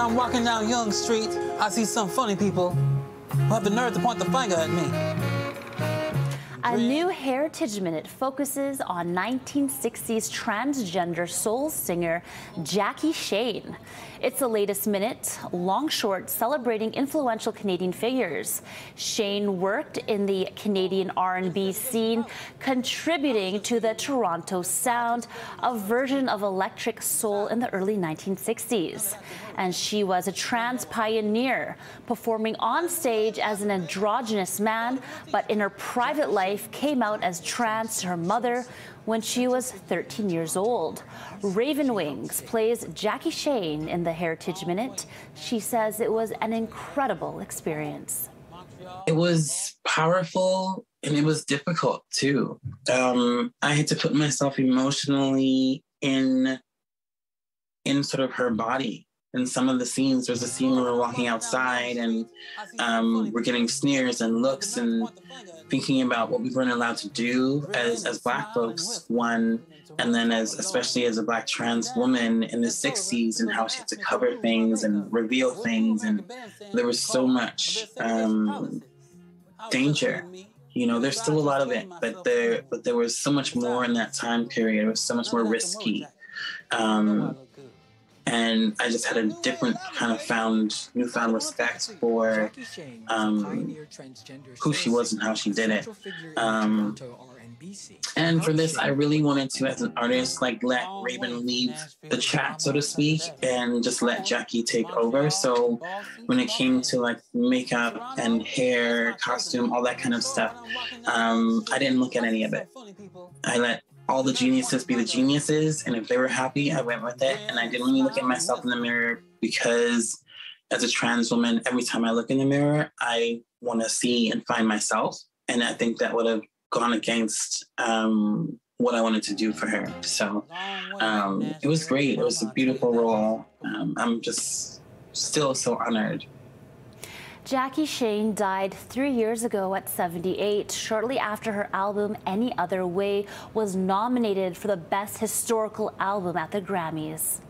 I'm walking down Yonge Street, I see some funny people who have the nerve to point the finger at me. A new Heritage Minute focuses on 1960s transgender soul singer Jackie Shane. It's the latest minute, long short, celebrating influential Canadian figures. Shane worked in the Canadian R&B scene, contributing to the Toronto sound, a version of electric soul in the early 1960s. And she was a trans pioneer, performing on stage as an androgynous man, but in her private life life came out as trans to her mother when she was 13 years old. Raven Wings plays Jackie Shane in the Heritage Minute. She says it was an incredible experience. It was powerful and it was difficult too. Um, I had to put myself emotionally in in sort of her body in some of the scenes. There's a scene where we're walking outside and um, we're getting sneers and looks and thinking about what we weren't allowed to do as, as Black folks, one, and then as especially as a Black trans woman in the 60s and how she had to cover things and reveal things. And there was so much um, danger. You know, there's still a lot of it, but there, but there was so much more in that time period. It was so much more risky. Um, and I just had a different kind of found newfound respect for um, who she was and how she did it. Um, and for this, I really wanted to, as an artist, like let Raven leave the chat, so to speak, and just let Jackie take over. So when it came to like makeup and hair, costume, all that kind of stuff, um, I didn't look at any of it. I let all the geniuses be the geniuses. And if they were happy, I went with it. And I didn't really look at myself in the mirror because as a trans woman, every time I look in the mirror, I want to see and find myself. And I think that would have gone against um, what I wanted to do for her. So um, it was great. It was a beautiful role. Um, I'm just still so honored. Jackie Shane died three years ago at 78, shortly after her album Any Other Way was nominated for the Best Historical Album at the Grammys.